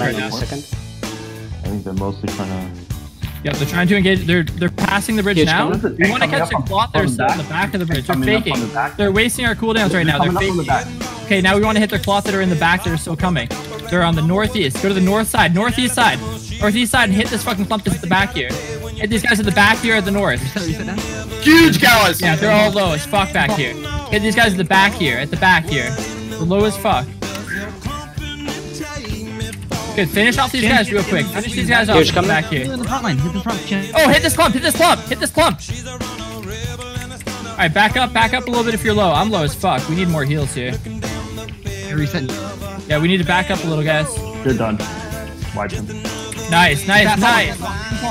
right in now. a second. I think they're mostly trying to. Yep, they're trying to engage. They're they're passing the bridge Huge now. coming. We want to catch up the cloth. They're from the still on the back. back of the bridge. They're faking. the. They're wasting our cooldowns right now. They're coming the faking. Okay, now we want to hit their cloth that are in the back that are still coming. They're on the northeast. Go to the north side, northeast side, northeast side, and hit this fucking clump that's at the back here. Hit these guys at the back here at the north. Huge Gallus! Yeah, they're all low as fuck back here. Hit these guys at the back here, at the back here. They're low as fuck. Good, finish off these guys real quick. Finish these guys off Huge at the coming. back here. In the front line. Hit the front. Chen. Oh, hit this clump, hit this clump, hit this clump. Alright, back up, back up a little bit if you're low. I'm low as fuck. We need more heals here. Reset. Yeah, we need to back up a little, guys. They're done. Wipe them. Nice, nice, nice.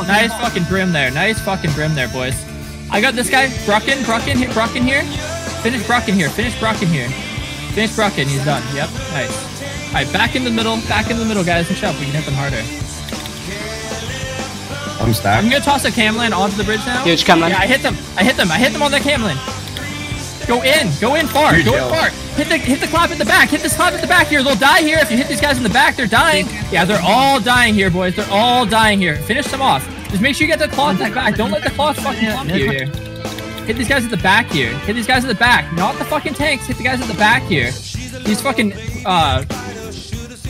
Nice fucking brim there. Nice fucking brim there, boys. I got this guy. Brucken, Brucken, hit Brucken here. Finish Brucken here. Finish Brucken here. Finish Brucken. He's done. Yep. Nice. All right, back in the middle. Back in the middle, guys. Push up. We can hit them harder. I'm stacked. I'm gonna toss a Camlann onto the bridge now. Huge Camlann. Yeah, I hit them. I hit them. I hit them on that Camlann. Go in. Go in far. Huge go in far. Hit the hit the clap at the back. Hit this clap at the back here. They'll die here. If you hit these guys in the back, they're dying. Yeah, they're all dying here, boys. They're all dying here. Finish them off. Just make sure you get the cloth at the back. Don't let the cloth fucking clump you here. Hit these guys at the back here. Hit these guys at the back. Not the fucking tanks. Hit the guys at the back here. These fucking uh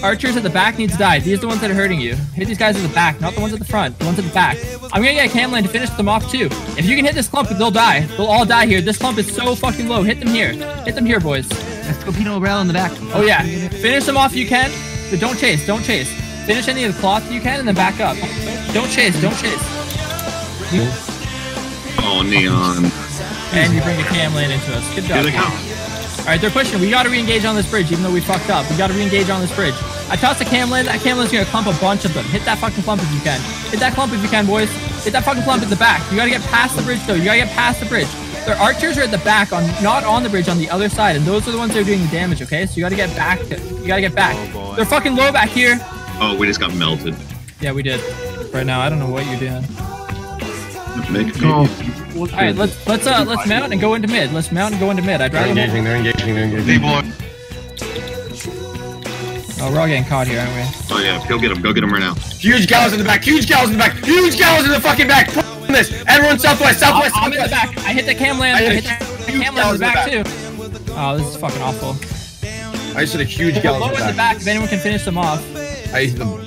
archers at the back need to die. These are the ones that are hurting you. Hit these guys at the back, not the ones at the front. The ones at the back. I'm gonna get a Camlann to finish them off too. If you can hit this clump, they'll die. They'll all die here. This clump is so fucking low. Hit them here. Hit them here, boys. Escopino Rail in the back. Oh yeah. Finish them off if you can. But don't chase. Don't chase. Finish any of the cloth you can and then back up. Don't chase. Don't chase. Oh, Neon. And you bring a Camlann into us. Good Here job. they come. All right, they're pushing. We got to re-engage on this bridge, even though we fucked up. We got to re-engage on this bridge. I tossed a Camlann. That Camlann's gonna clump a bunch of them. Hit that fucking clump if you can. Hit that clump if you can, boys. Hit that fucking clump at the back. You gotta get past the bridge, though. You gotta get past the bridge. Their archers are at the back, on not on the bridge, on the other side, and those are the ones that are doing the damage. Okay, so you gotta get back. To, you gotta get back. Oh, they're fucking low back here. Oh, we just got melted. Yeah, we did. Right now, I don't know what you're doing. Make me. All right, let's let's uh let's mount and go into mid. Let's mount and go into mid. I'd They're rather. engaging, they're engaging, they're engaging. Oh, we're all getting caught here, aren't we? Oh yeah, go get him. Go get him right now. Huge Gallus in the back, huge Gallus in the back, huge Gallus in the fucking back. Put on this. Everyone southwest, southwest, I'm in the southwest. back. I hit the Camlann. I I hit hit a the huge Camlann in the Gallus back in too. Oh, this is fucking awful. I just hit a huge Low Gallus in in the the back. back. If anyone can finish them off. I hit them.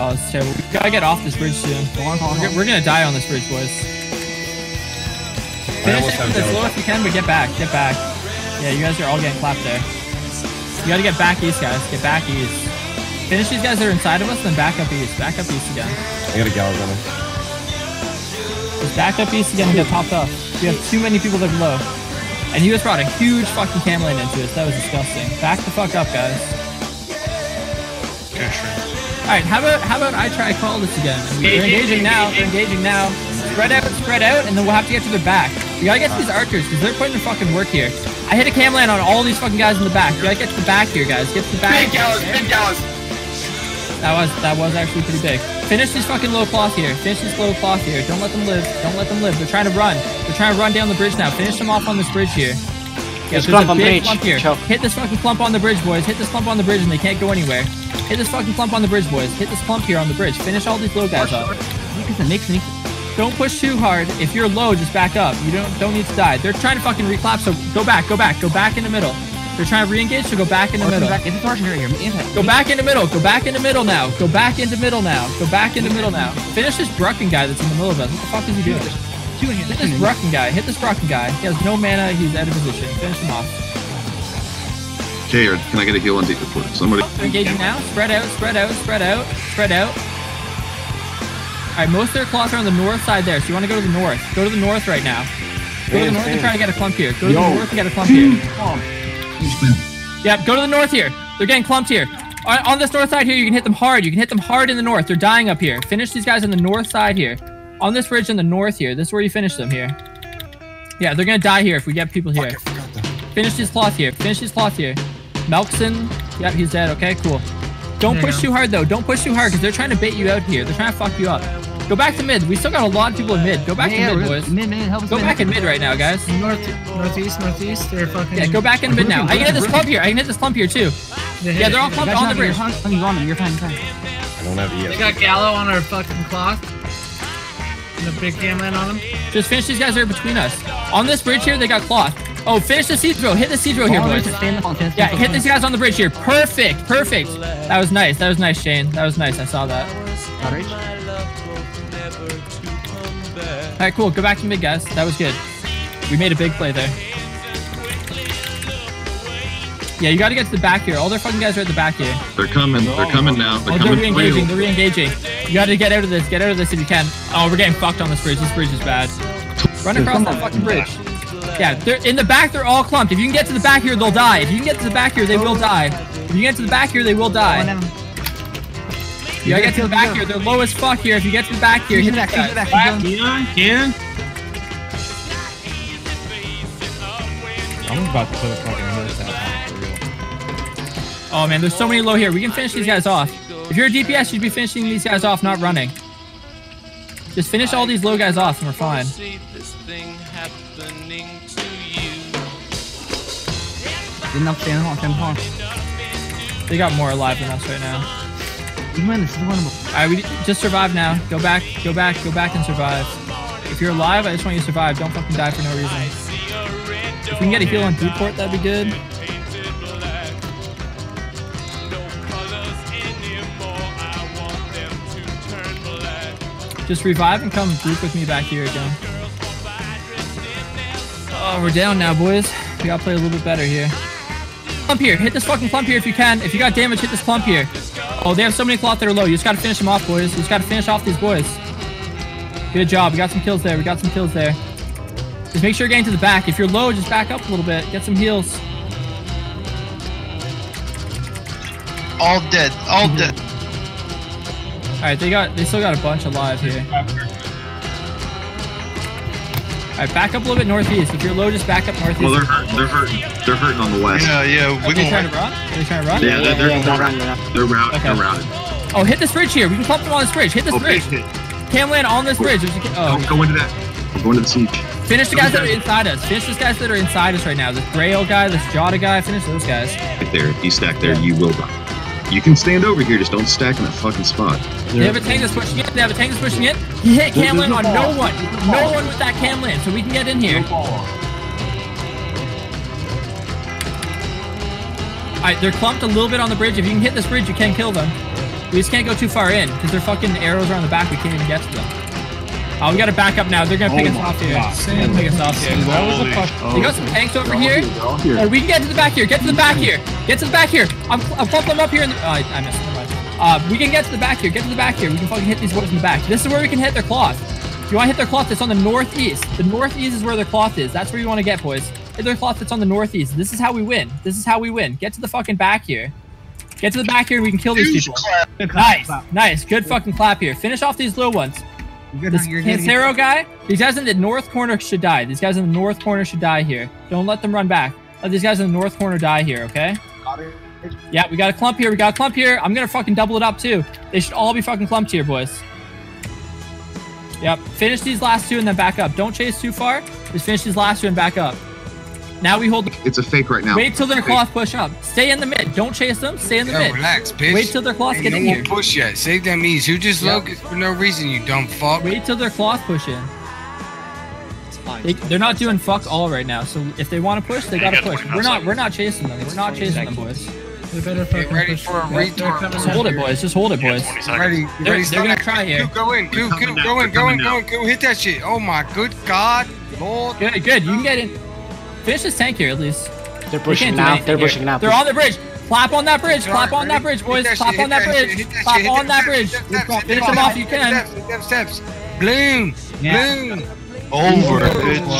Oh, it's terrible. We gotta get off this bridge soon. We're, we're gonna die on this bridge, boys. Finish it have with as low if you can, but get back. Get back. Yeah, you guys are all getting clapped there. You gotta get back east, guys. Get back east. Finish these guys that are inside of us, then back up east. Back up east again. I got a Gallus on him. Just back up east again and get popped up. We have too many people that are low. And you just brought a huge fucking Camlann into us. That was disgusting. Back the fuck up, guys. Alright, how about how about I try call this again? They're engaging now, they're engaging now. Spread out, spread out, and then we'll have to get to their back. We gotta get to these archers, because they're putting their fucking work here. I hit a Camlann on all these fucking guys in the back. We gotta get to the back here, guys. Get to the back. Big Gallus, big Gallus. That was that was actually pretty big. Finish these fucking low cloth here. Finish these low cloth here. Don't let them live. Don't let them live. They're trying to run. They're trying to run down the bridge now. Finish them off on this bridge here. Yeah, There's there's clump a on big bridge. clump here. Choke. Hit this fucking clump on the bridge, boys. Hit this clump on the bridge and they can't go anywhere. Hit this fucking clump on the bridge, boys. Hit this clump here on the bridge. Finish all these low guys up. Because it makes me. Don't push too hard. If you're low, just back up. You don't don't need to die. They're trying to fucking reclap, so go back, go back, go back in the middle. They're trying to re-engage, so go back in the middle. Back. It's a torsion area here. Go back into middle. Go back into middle now. Go back into middle now. Go back into middle now. Finish this Brucken guy that's in the middle of us. What the fuck is he doing? In. Hit this Brucken guy. Hit this Brucken guy. He has no mana. He's out of position. Finish him off. Okay, or can I get a heal on deep for somebody? They're engaging now. Spread out. Spread out. Spread out. Spread out. All right. Most of their claws are on the north side there. So you want to go to the north. Go to the north right now. Go to the north and try to get a clump here. Go to the north and get a clump here. Yep, go to the north here. They're getting clumped here. On, on this north side here, you can hit them hard. You can hit them hard in the north. They're dying up here. Finish these guys on the north side here. On this ridge in the north here. This is where you finish them here. Yeah, they're gonna die here if we get people here. Finish these cloth here. Finish these cloth here. Melkson. Yep, he's dead. Okay, cool. Don't There push too hard though. Don't push too hard because they're trying to bait you out here. They're trying to fuck you up. Go back to mid. We still got a lot of people in mid. Go back Yeah, to mid, boys. Mid, mid, help us Go mid, back in mid right now, guys. North, northeast, northeast. They're fucking. Yeah, go back in mid now. I can hit this clump here. I can hit this clump here too. They Yeah, they're all I clumped got on the you, bridge. You're fine, you're on them. You're fine, you're fine. I don't have They ES. got Gallo on our fucking cloth. And a big game land on him. Just finish these guys that are between us. On this bridge here, they got cloth. Oh, finish the siege row. Hit the siege row here, oh, boys. right, stand up on stand Yeah, hit stand these guys on the bridge here. Perfect, perfect. That was nice. That was nice, Shane. That was nice. I saw that. All right, cool. Go back to mid, guys. That was good. We made a big play there. Yeah, you got to get to the back here. All their fucking guys are at the back here. They're coming. They're coming now. They're Oh, they're coming. re-engaging. They're re-engaging. You got to get out of this. Get out of this if you can. Oh, we're getting fucked on this bridge. This bridge is bad. Run across that fucking bridge. Yeah, they're in the back. They're all clumped. If you can get to the back here, they'll die. If you can get to the back here, they will die. If you get to the back here, they will die. down. You gotta get to the back here. They're low as fuck here. If you get to the back here, He's hit in the the back, he's in the back. Keon, Keon. I'm about to put a fucking mill tap for real. Oh man, there's so many low here. We can finish these guys off. If you're a DPS, you'd be finishing these guys off, not running. Just finish all these low guys off and we're fine. Didn't up, stand up. They got more alive than us right now. You can win this. You can win this. Alright, we just survive now. Go back, go back, go back and survive. If you're alive, I just want you to survive. Don't fucking die for no reason. If we can get a heal on Deport, that'd be good. Just revive and come group with me back here again. Oh, we're down now, boys. We gotta play a little bit better here. Clump here. Hit this fucking clump here if you can. If you got damage, hit this clump here. Oh, they have so many cloth that are low. You just gotta finish them off, boys. You just gotta finish off these boys. Good job. We got some kills there. We got some kills there. Just make sure you're getting to the back. If you're low, just back up a little bit. Get some heals. All dead. All mm-hmm. dead. All right, they got. They still got a bunch alive here. All right, back up a little bit northeast. If you're low, just back up northeast. Well, they're hurting. They're hurting. They're hurting on the west. Yeah, yeah. Are We they trying gonna. to run? Are they trying to run? Yeah, they're, they're, they're, routed. They're routed. Okay. They're routed. Oh, hit this bridge here. We can clump them on this bridge. Hit this oh, Okay, bridge. hit. Camlann on this bridge. There's a, Go, oh, go into that. We're going to the siege. finish the guys that are inside us. Finish those guys that are inside us right now. This Grail guy, this Jada guy. Finish those guys. Right there. If you stack there, you will die. You can stand over here. Just don't stack in that fucking spot. They have a tank that's pushing it. They have a tank that's pushing it. He hit There's- Camlann on no no one. No No one with that Camlann, so we can get in here. Alright, they're clumped a little bit on the bridge. If you can hit this bridge, you can kill them. We just can't go too far in, because their fucking arrows are on the back. We can't even get to them. Oh, we gotta back up now. They're gonna pick Oh us off here. God. They're gonna pick us off here. That was a fuck. They got some tanks over here. They're here. Or we can get to the back here. Get to the back here. Get to the back here. I'm, I'm clumping them up here. In the, oh, I, I missed. Never mind. Uh, we can get to the back here. Get to the back here. We can fucking hit these boys in the back. This is where we can hit their cloth. If you want to hit their cloth, it's on the northeast. The northeast is where their cloth is. That's where you want to get, boys. Hit their cloth that's on the northeast. This is how we win. This is how we win. Get to the fucking back here. Get to the back here. We can kill these people. clap. Good clap, Nice, nice. Good fucking clap here. Finish off these little ones. You're This you're good, you're good. Cancero guy, these guys in the north corner should die. These guys in the north corner should die here. Don't let them run back. Let these guys in the north corner die here, okay? Yeah, we got a clump here. We got a clump here. I'm gonna fucking double it up too. They should all be fucking clumped here, boys. Yep. Finish these last two and then back up. Don't chase too far. Just finish these last two and back up. Now we hold. It's a fake right now. Wait till their Fake. cloth push up. Stay in the mid. Don't chase them. Stay in the Yo, mid. relax, bitch. Wait till their cloth Hey, get no in more here. push yet. Save them ease. You just Yep. locust for no reason, you dumb fuck. Wait till their cloth push in. They, they're not doing fuck all right now, so if they want to push, they gotta push. We're not. We're not chasing them. We're not chasing them, boys. They better fucking Get ready push. for a Yep, they're retard. coming Just hold it, boys. Just hold it, boys. Ready, They're- ready, they're gonna try here. Go in, go, They're Q, coming go in, go in, go in, Q, hit that shit. Oh my good God, Lord. Good, good. You can get in. Finish this tank here at least. They're pushing can't now. They're here. pushing now. They're on the bridge. Clap on that bridge. Clap right, on that bridge, boys. that Clap shit, on that hit bridge. shit, that Clap shit, on that steps, bridge. hit steps, Finish them them off. You can. steps, steps. Bloom, Yeah. bloom. Over, bitch.